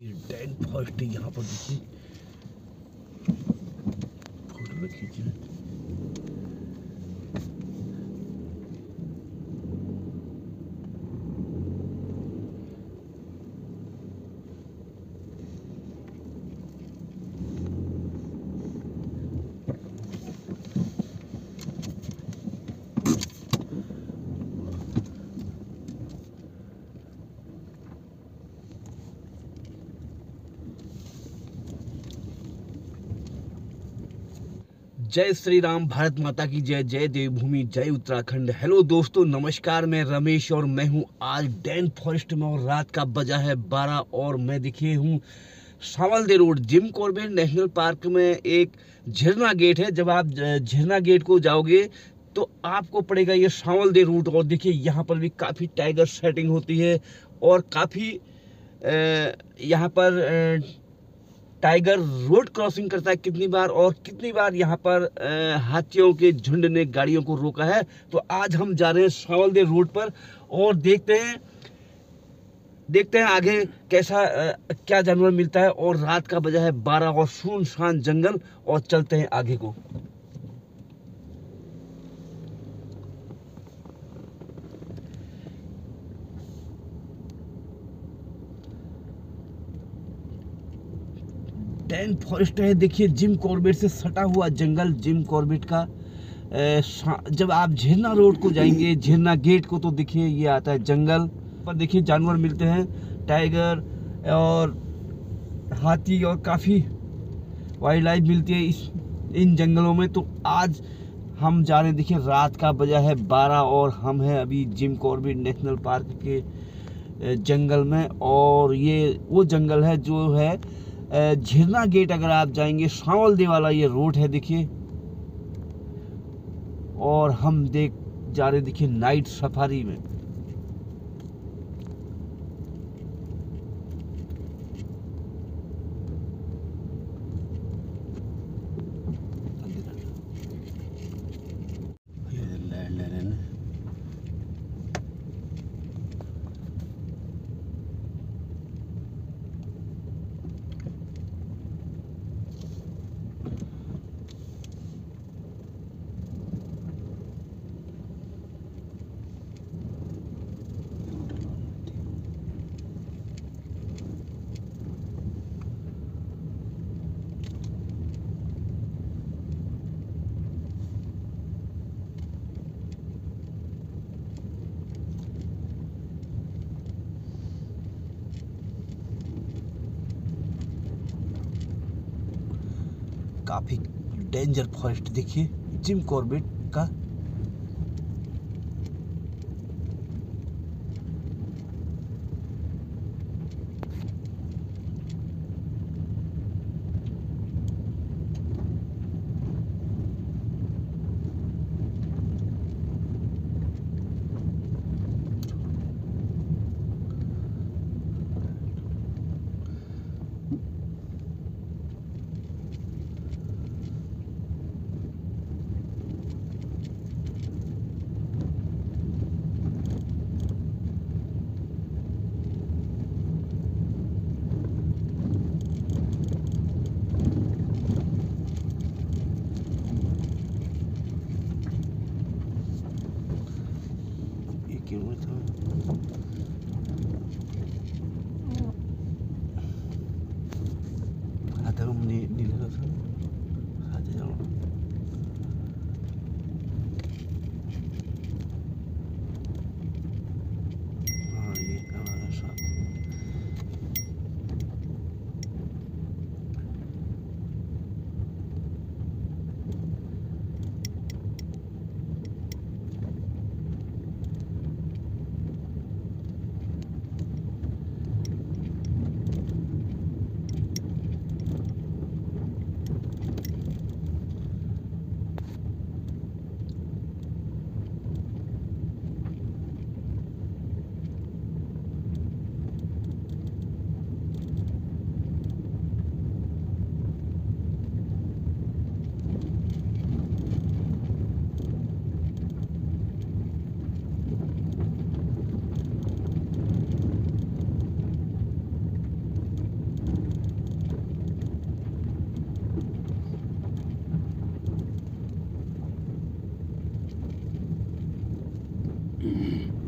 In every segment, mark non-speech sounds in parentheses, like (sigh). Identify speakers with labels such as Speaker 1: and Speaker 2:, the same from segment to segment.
Speaker 1: Dane first यहाँ पर देखिए। फ़ोटो खींचे जय श्री राम, भारत माता की जय जय देवभूमि, जय उत्तराखंड। हेलो दोस्तों, नमस्कार, मैं रमेश और मैं हूँ आज डैन फॉरेस्ट में और रात का बजा है 12 और मैं दिखे हूँ Sawaldeh road, Jim Corbett national park में एक झरना गेट है। जब आप झरना गेट को जाओगे तो आपको पड़ेगा ये सावलदे रूट और देखिए यहाँ पर भी काफ़ी टाइगर सेटिंग होती है और काफ़ी यहाँ पर टाइगर रोड क्रॉसिंग करता है कितनी बार और कितनी बार यहाँ पर हाथियों के झुंड ने गाड़ियों को रोका है। तो आज हम जा रहे हैं सावलदे रोड पर और देखते हैं देखते हैं आगे कैसा आ, क्या जानवर मिलता है और रात का बजा है बारह और सुनसान जंगल और चलते हैं आगे को। डेन फॉरेस्ट है। देखिए जिम कॉर्बेट से सटा हुआ जंगल जिम कॉर्बेट का। जब आप झरना रोड को जाएँगे (clears throat) झरना गेट को तो देखिए ये आता है जंगल। पर देखिए जानवर मिलते हैं टाइगर और हाथी और काफ़ी वाइल्ड लाइफ मिलती है इस इन जंगलों में। तो आज हम जा रहे हैं देखिए रात का बजा है बारह और हम हैं अभी जिम कॉर्बेट नेशनल पार्क के जंगल में। और ये वो जंगल है जो है झिरना गेट अगर आप जाएँगे सांवलदे वाला ये रोड है देखिए। और हम देख जा रहे देखिए, नाइट सफारी में। काफ़ी डेंजर फॉरेस्ट देखिए जिम कॉर्बेट का mm-hmm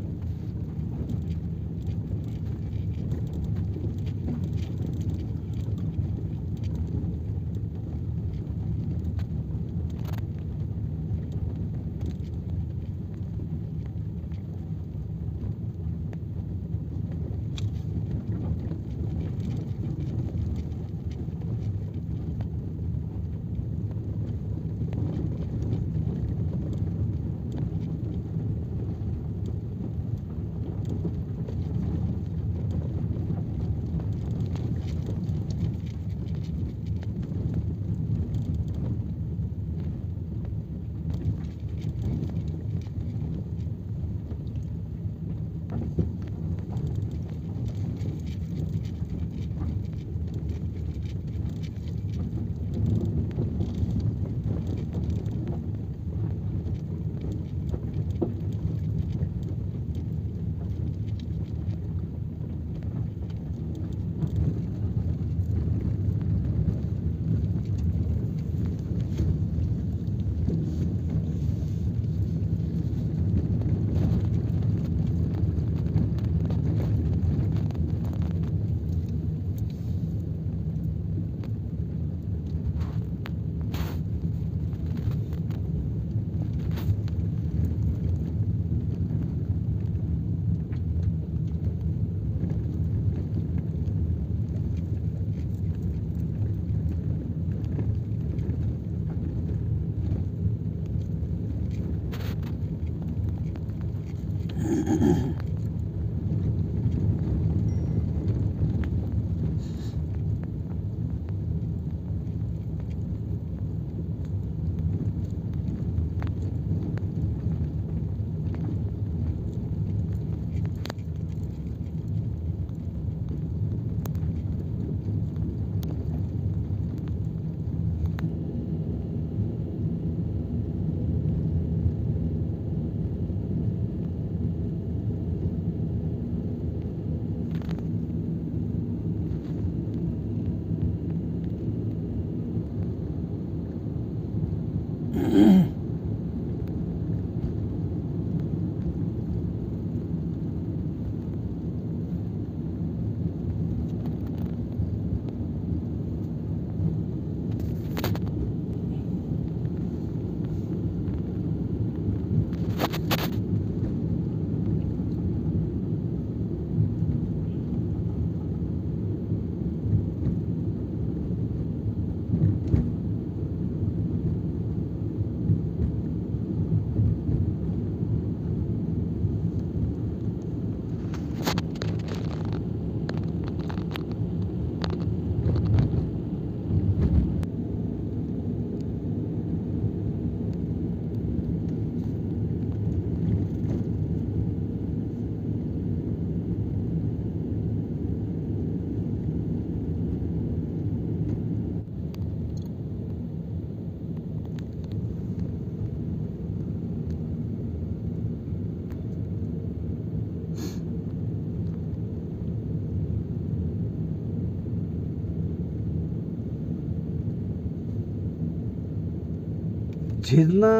Speaker 1: झिरना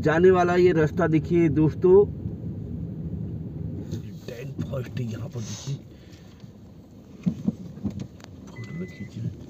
Speaker 1: जाने वाला ये रास्ता देखिए दोस्तों। यहाँ पर देखिए। फ़ोटो में खींचे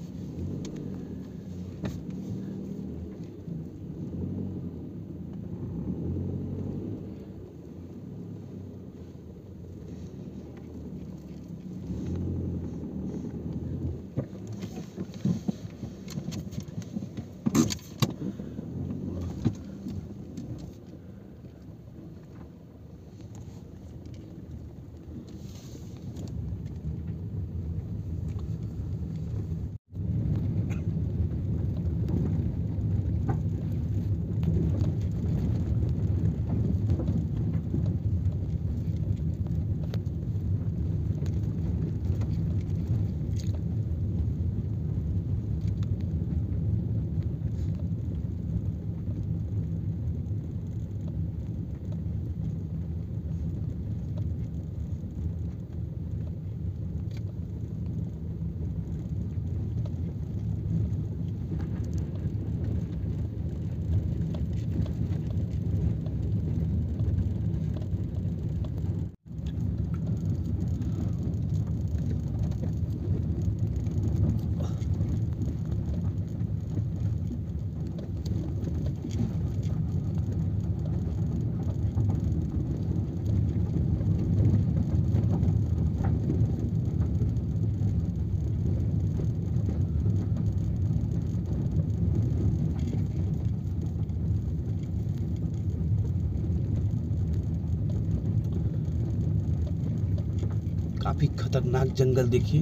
Speaker 1: काफ़ी खतरनाक जंगल देखिए।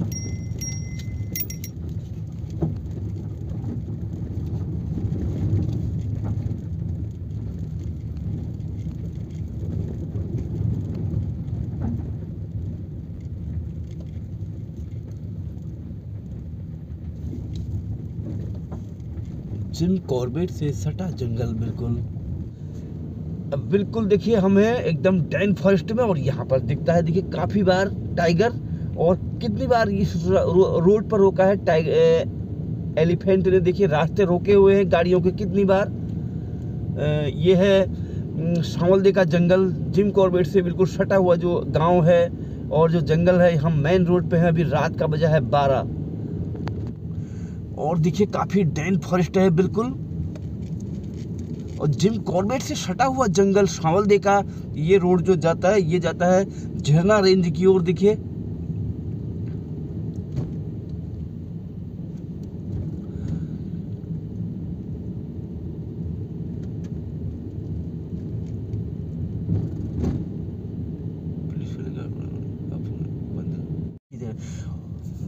Speaker 1: जिम कॉर्बेट से सटा जंगल, बिल्कुल। अब बिल्कुल देखिए, हम एकदम डैन फॉरेस्ट में और यहाँ पर दिखता है। देखिए, काफ़ी बार टाइगर, और कितनी बार इस रोड पर रोका है एलिफेंट ने, देखिए रास्ते रोके हुए हैं गाड़ियों के कितनी बार। ये है सांवलदे का जंगल, जिम कॉर्बेट से बिल्कुल सटा हुआ जो गाँव है, और जो जंगल है, हम मेन रोड पे हैं, अभी रात का बजा है बारह। और देखिए, काफ़ी डेन फॉरेस्ट है बिल्कुल। और जिम कॉर्बेट से सटा हुआ जंगल सांवलदे का ये रोड जो जाता है, ये जाता है झरना रेंज की ओर देखिए।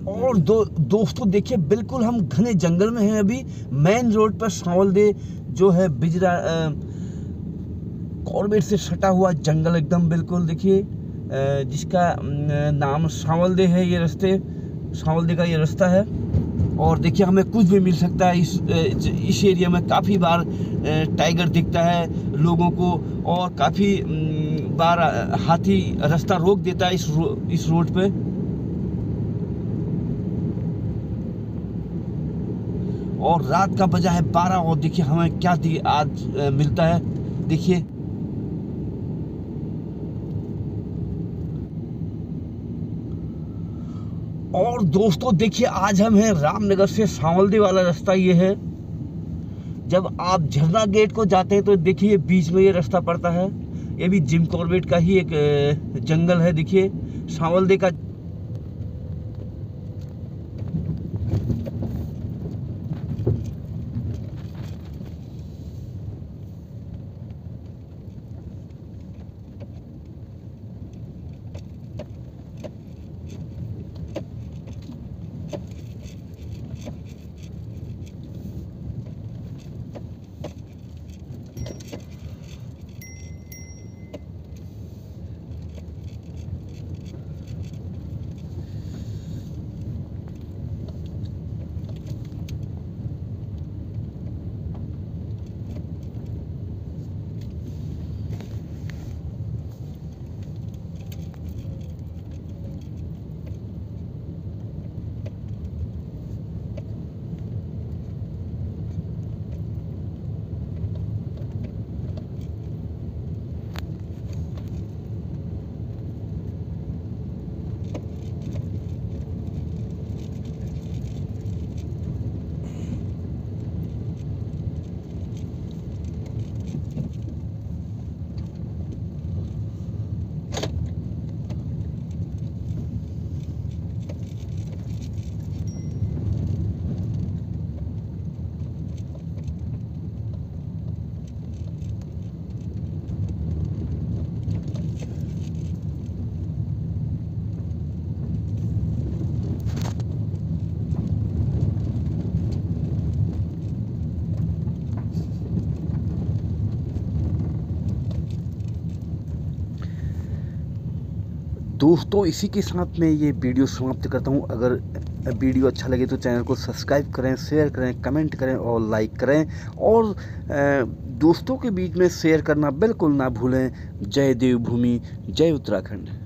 Speaker 1: और दो, दोस्तों देखिए, बिल्कुल हम घने जंगल में हैं अभी। मेन रोड पर सांवलदे जो है बिजरा कॉर्बेट से सटा हुआ जंगल एकदम बिल्कुल देखिए जिसका नाम सांवलदे है ये रास्ते। सांवलदे का ये रास्ता है। और देखिए हमें कुछ भी मिल सकता है इस इस एरिया में। काफ़ी बार टाइगर दिखता है लोगों को और काफ़ी बार हाथी रास्ता रोक देता है इस रो, इस रोड पे। और रात का बजा है बारह, और देखिए हमें क्या आज मिलता है। देखिए। और दोस्तों, देखिए, आज हम हैं रामनगर से सांवलदी वाला रास्ता, ये है। जब आप झरना गेट को जाते हैं तो देखिए, बीच में ये रास्ता पड़ता है। ये भी जिम कॉर्बेट का ही एक जंगल है, देखिए। सांवलदे का दोस्तों, इसी के साथ मैं ये वीडियो समाप्त करता हूँ। अगर वीडियो अच्छा लगे तो चैनल को सब्सक्राइब करें, शेयर करें, कमेंट करें और लाइक करें। और दोस्तों के बीच में शेयर करना बिल्कुल ना भूलें। जय देवभूमि, जय उत्तराखंड।